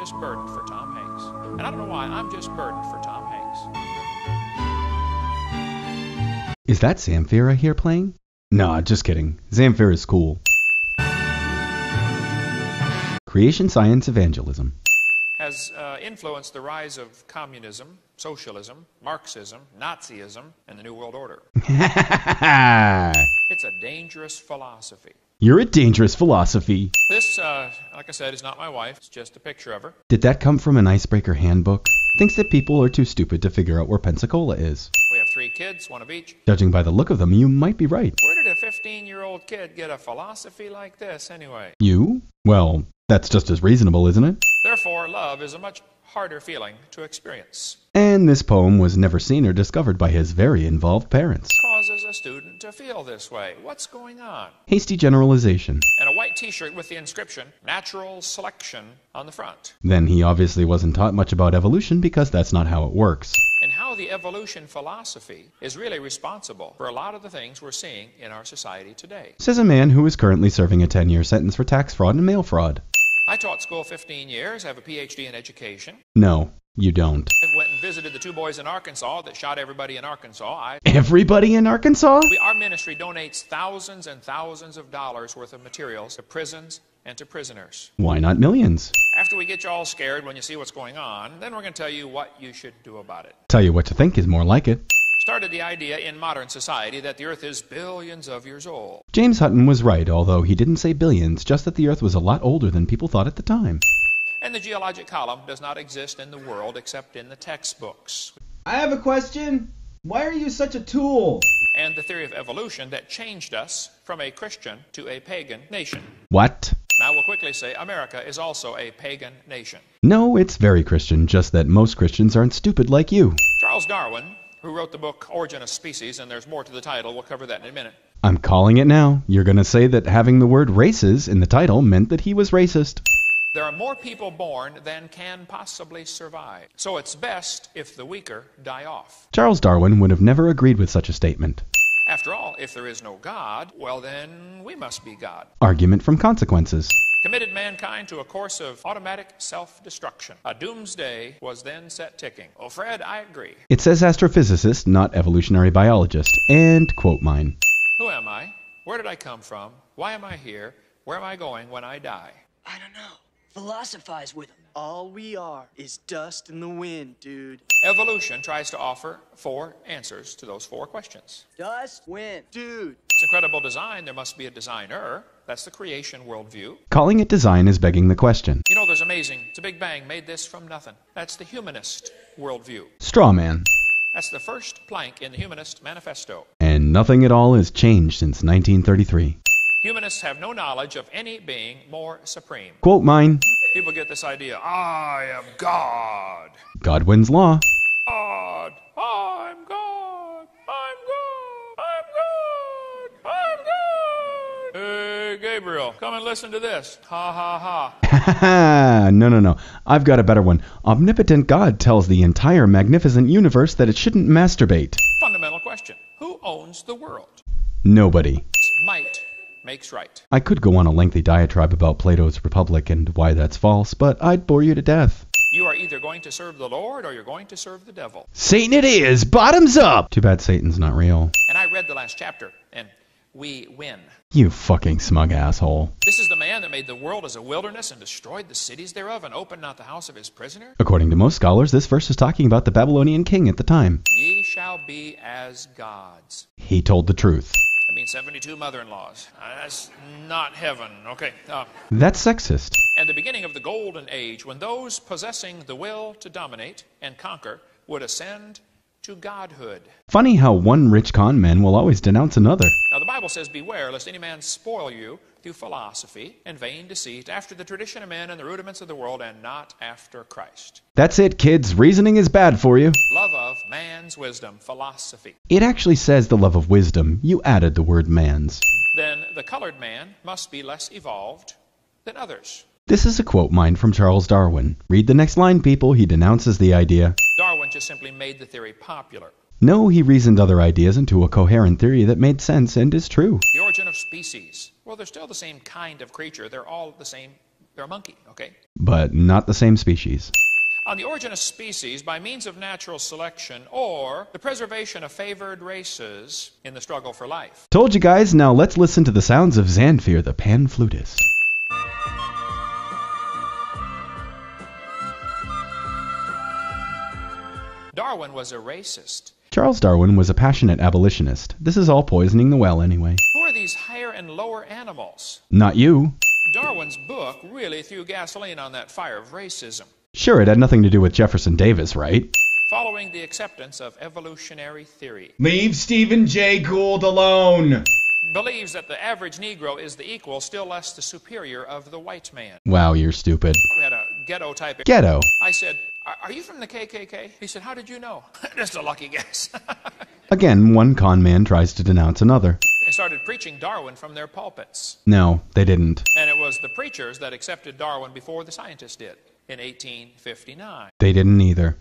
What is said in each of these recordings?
just burdened for Tom Hanks. And I don't know why, I'm just burdened for Tom Hanks. Is that Zamfir here playing? Nah, just kidding. Zamfir is cool. Creation Science Evangelism. Has uh, influenced the rise of communism, socialism, Marxism, Nazism, and the New World Order. It's a dangerous philosophy. You're a dangerous philosophy. This, uh, like I said, is not my wife. It's just a picture of her. Did that come from an icebreaker handbook? Thinks that people are too stupid to figure out where Pensacola is. We have three kids, one of each. Judging by the look of them, you might be right. Where did a 15 year old kid get a philosophy like this anyway? You? Well, that's just as reasonable, isn't it? Therefore, love is a much harder feeling to experience. And this poem was never seen or discovered by his very involved parents. Causes a student to feel this way. What's going on? Hasty generalization. And a white t shirt with the inscription, Natural Selection, on the front. Then he obviously wasn't taught much about evolution because that's not how it works. And how the evolution philosophy is really responsible for a lot of the things we're seeing in our society today. Says a man who is currently serving a 10 year sentence for tax fraud and mail fraud. I taught school 15 years, I have a PhD in education. No, you don't. I went and visited the two boys in Arkansas that shot everybody in Arkansas. I, Everybody in Arkansas? we, our ministry donates thousands and thousands of dollars worth of materials to prisons and to prisoners. Why not millions? After we get you all scared when you see what's going on, then we're going to tell you what you should do about it. Tell you what to think is more like it. Started the idea in modern society that the earth is billions of years old. James Hutton was right, although he didn't say billions, just that the Earth was a lot older than people thought at the time. And the geologic column does not exist in the world except in the textbooks. I have a question. Why are you such a tool? And the theory of evolution that changed us from a Christian to a pagan nation. What? Now, we'll quickly say America is also a pagan nation. No, it's very Christian, just that most Christians aren't stupid like you. Charles Darwin, who wrote the book Origin of Species, and there's more to the title, we'll cover that in a minute. I'm calling it now. You're gonna say that having the word races in the title meant that he was racist. There are more people born than can possibly survive. So it's best if the weaker die off. Charles Darwin would have never agreed with such a statement. After all, if there is no God, well, then we must be God. Argument from consequences. Committed mankind to a course of automatic self destruction. A doomsday was then set ticking. Oh, Fred, I agree. It says astrophysicist, not evolutionary biologist. And quote mine. Who am I? Where did I come from? Why am I here? Where am I going when I die? I don't know. Philosophize with him. All we are is dust in the wind, dude. Evolution tries to offer four answers to those four questions. Dust, wind. Dude, It's incredible design. There must be a designer. That's the creation worldview. Calling it design is begging the question. You know, there's amazing. It's a Big Bang made this from nothing. That's the humanist worldview. Straw man. That's the first plank in the Humanist Manifesto. And nothing at all has changed since 1933. Humanists have no knowledge of any being more supreme. Quote mine. People get this idea I am God. Godwin's law. God. I'm God. I'm God. I'm God. I'm God. Hey, Gabriel, come and listen to this. Ha ha ha. Ha ha! No, no, no. I've got a better one. Omnipotent God tells the entire magnificent universe that it shouldn't masturbate. Fundamental question Who owns the world? Nobody. Might makes right. I could go on a lengthy diatribe about Plato's Republic and why that's false, but I'd bore you to death. You are either going to serve the Lord or you're going to serve the devil. Satan it is! Bottoms up! Too bad Satan's not real. And I read the last chapter, and we win. You fucking smug asshole. This is the man that made the world as a wilderness and destroyed the cities thereof and opened not the house of his prisoner. According to most scholars, this verse is talking about the Babylonian king at the time. Ye shall be as gods. He told the truth. I mean, 72 mother in laws. That's not heaven. Okay. Uh, That's sexist. and the beginning of the golden age, when those possessing the will to dominate and conquer would ascend to godhood. Funny how one rich con man will always denounce another. Now, the Bible says, Beware lest any man spoil you through philosophy and vain deceit, after the tradition of men and the rudiments of the world, and not after Christ. That's it, kids. Reasoning is bad for you. Love of man's wisdom, philosophy. It actually says the love of wisdom. You added the word man's. Then the colored man must be less evolved than others. This is a quote mine from Charles Darwin. Read the next line, people. He denounces the idea. Darwin just simply made the theory popular. No, he reasoned other ideas into a coherent theory that made sense and is true. The origin of species. Well, they're still the same kind of creature. They're all the same They're a monkey, okay? But not the same species. On the origin of species by means of natural selection or the preservation of favored races in the struggle for life. Told you guys, now let's listen to the sounds of Zamfir the pan flutist. Darwin was a racist. Charles Darwin was a passionate abolitionist. This is all poisoning the well anyway. Who are these higher and lower animals? Not you. Darwin's book really threw gasoline on that fire of racism. Sure, it had nothing to do with Jefferson Davis, right? Following the acceptance of evolutionary theory, Leave Stephen Jay Gould alone. believes that the average Negro is the equal, still less the superior of the white man. Wow, you're stupid. We had a ghetto type. Ghetto. I said, "Are- you from the KKK? He said, How did you know? Just a lucky guess. Again, one con man tries to denounce another. they started preaching Darwin from their pulpits. No, they didn't. And it was the preachers that accepted Darwin before the scientists did in 1859. They didn't either.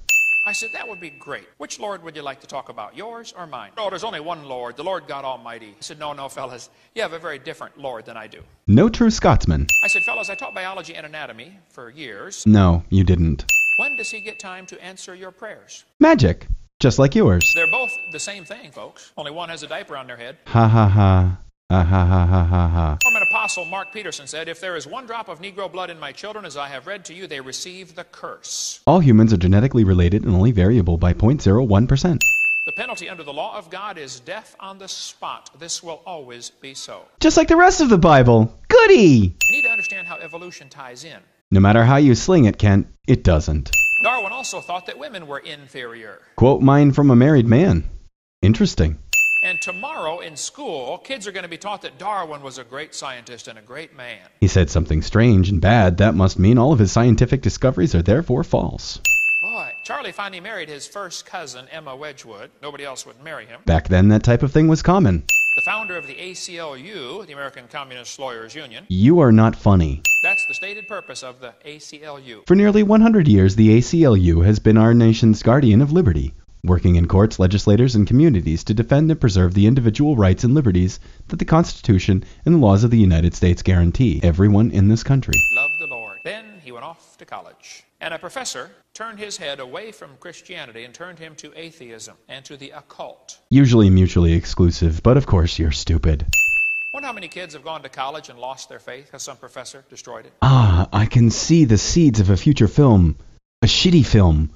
I said, That would be great. Which Lord would you like to talk about, yours or mine? Oh, there's only one Lord, the Lord God Almighty. I said, No, no, fellas. You have a very different Lord than I do. No true Scotsman. I said, Fellas, I taught biology and anatomy for years. No, you didn't. When does he get time to answer your prayers? Magic. Just like yours. They're both the same thing, folks. Only one has a diaper on their head. Ha ha ha. Ah ha ha ha ha ha. Mormon apostle Mark Petersen said, If there is one drop of Negro blood in my children, as I have read to you, they receive the curse. All humans are genetically related and only variable by 0.01%. The penalty under the law of God is death on the spot. This will always be so. Just like the rest of the Bible. Goody! You need to understand how evolution ties in. No matter how you sling it, Kent, it doesn't. Darwin also thought that women were inferior. Quote mine from a married man. Interesting. And tomorrow in school, kids are going to be taught that Darwin was a great scientist and a great man. He said something strange and bad. That must mean all of his scientific discoveries are therefore false. Boy, Charlie finally married his first cousin, Emma Wedgwood. Nobody else would marry him. Back then, that type of thing was common. The founder of the ACLU, the American Communist Lawyers Union, You are not funny. that's the stated purpose of the ACLU. For nearly 100 years, the ACLU has been our nation's guardian of liberty, working in courts, legislators, and communities to defend and preserve the individual rights and liberties that the Constitution and the laws of the United States guarantee everyone in this country. Loved the Lord. Then he went off to college. And a professor turned his head away from Christianity and turned him to atheism and to the occult. Usually mutually exclusive, but of course you're stupid. Wonder how many kids have gone to college and lost their faith because some professor destroyed it? Ah, I can see the seeds of a future film. A shitty film.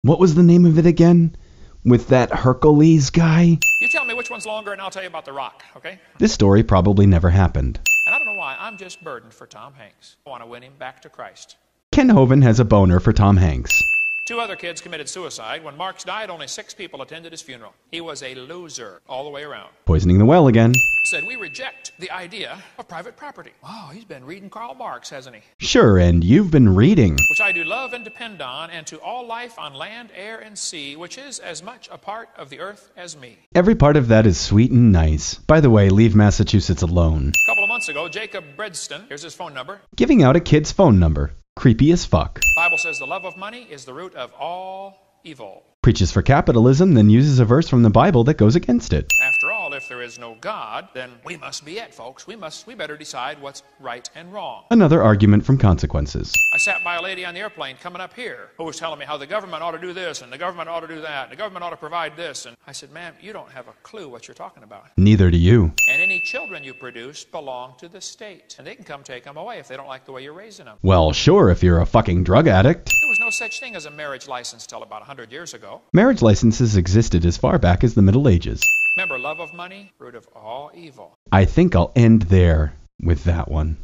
What was the name of it again? With that Hercules guy? You tell me which one's longer, and I'll tell you about The Rock, okay? This story probably never happened. And I don't know why, I'm just burdened for Tom Hanks. I want to win him back to Christ. Kent Hovind has a boner for Tom Hanks. Two other kids committed suicide. When Marx died, only six people attended his funeral. He was a loser all the way around. Poisoning the well again. Said, We reject the idea of private property. Oh, he's been reading Karl Marx, hasn't he? Sure, and you've been reading. Which I do love and depend on, and to all life on land, air, and sea, which is as much a part of the earth as me. Every part of that is sweet and nice. By the way, leave Massachusetts alone. A couple of months ago, Jacob Bredston, here's his phone number. Giving out a kid's phone number. Creepy as fuck. Bible says the love of money is the root of all evil. Preaches for capitalism, then uses a verse from the Bible that goes against it. After all, if there is no God, then we must be it, folks. We must we better decide what's right and wrong. Another argument from consequences. I sat by a lady on the airplane coming up here who was telling me how the government ought to do this and the government ought to do that and the government ought to provide this. And I said, ma'am, you don't have a clue what you're talking about. Neither do you. And any children you produce belong to the state. And they can come take them away if they don't like the way you're raising them. Well, sure, if you're a fucking drug addict. There was no such thing as a marriage license till about a 100 years ago. Marriage licenses existed as far back as the Middle Ages. Remember, love of money, root of all evil. I think I'll end there with that one.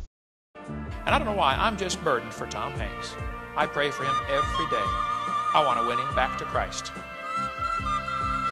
And I don't know why, I'm just burdened for Tom Hanks. I pray for him every day. I want to win him back to Christ.